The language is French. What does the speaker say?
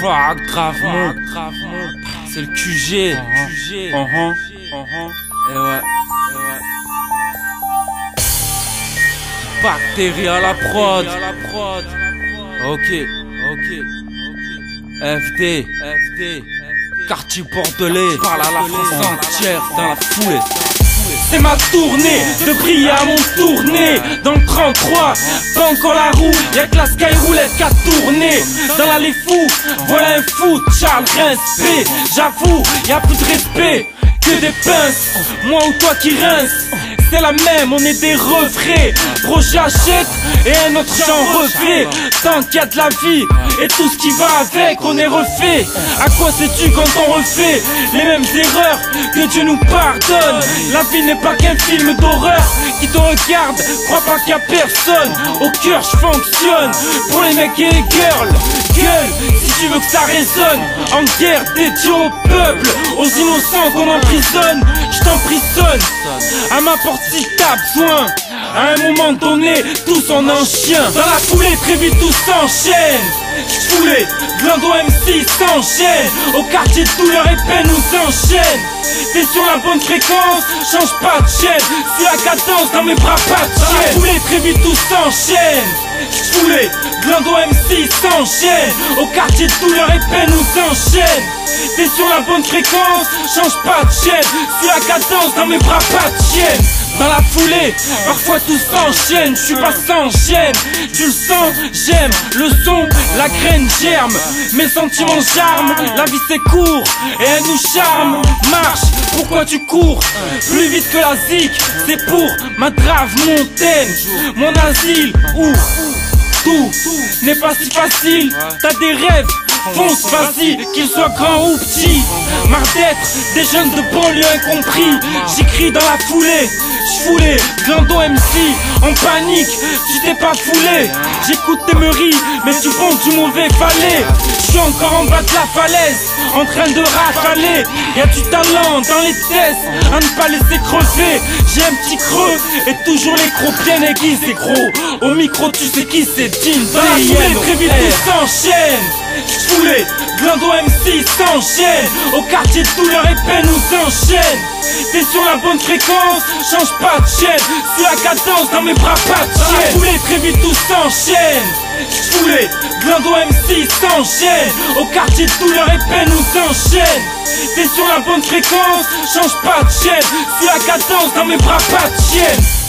Fuck, gravement. C'est le QG. QG. Uh-huh. Uh-huh. Et ouais. Bactéries à la prod. Ok. Ok. FD. FD. Quartier bordelais. Parle à la France entière dans la foulée. C'est ma tournée de briller à mon tourné. Dans le 33, pas encore la roue Y'a que la skyroulette qui a tourné. Dans l'allée fou, voilà un fou Charles respect, j'avoue, y'a plus de respect que des pinces. Moi ou toi qui rince c'est la même, on est des refrais Gros j'achète et un autre j'en refais. Tant qu'il y a de la vie et tout ce qui va avec, on est refait. À quoi sais-tu quand on refait les mêmes erreurs Que Dieu nous pardonne? La vie n'est pas qu'un film d'horreur Qui te regarde, crois pas qu'il y a personne. Au cœur je fonctionne. Pour les mecs et les girls veux que ça résonne. En guerre dédiée au peuple Aux innocents qu'on emprisonne. Je t'emprisonne. À ma porte si t'as besoin. À un moment donné, tous en un chien. Dans la foulée, très vite tout s'enchaîne. Foulée, Glando MC s'enchaîne. Au quartier, douleur et peine nous enchaîne. T'es sur la bonne fréquence, change pas de chaîne. Si la cadence dans mes bras pas de chaîne Dans la foulée, très vite tout s'enchaîne. Foulée, Glando MC s'enchaîne Au quartier, douleur et peine nous enchaîne. T'es sur la bonne fréquence, change pas de chaîne. Si la cadence dans mes bras pas de chaîne dans la foulée, parfois tout s'enchaîne, je suis pas sans gêne, tu le sens, j'aime le son, la graine germe, mes sentiments charment, la vie c'est court et elle nous charme, marche, pourquoi tu cours? Plus vite que la zik, c'est pour ma drave montaine, mon asile, où? N'est pas si facile, t'as des rêves Fonce, vas-y, qu'ils soient grands ou petits. Marre d'être des jeunes de banlieue incompris. J'écris dans la foulée J'foulais, Glando MC En panique, tu t'es pas foulé. J'écoute tes meuries, mais tu penses du mauvais falais J'suis encore en bas de la falaise En train de rafaler Y'a du talent dans les tests À ne pas laisser crever J'ai un petit creux Et toujours les crocs bien aiguisés. Gros Au micro tu sais qui c'est Dean Dans la foulée très vite tout s'enchaîne Foulé, Glando MC s'enchaîne Au quartier douleur et peine nous enchaîne. T'es sur la bonne fréquence, change pas de chaîne. Si la cadence dans mes bras pas de chaîne. Foulé, très vite tout s'enchaîne. Foulé, Glando MC s'enchaîne Au quartier douleur et peine nous enchaîne. T'es sur la bonne fréquence, change pas de chaîne. Si la cadence dans mes bras pas de chaîne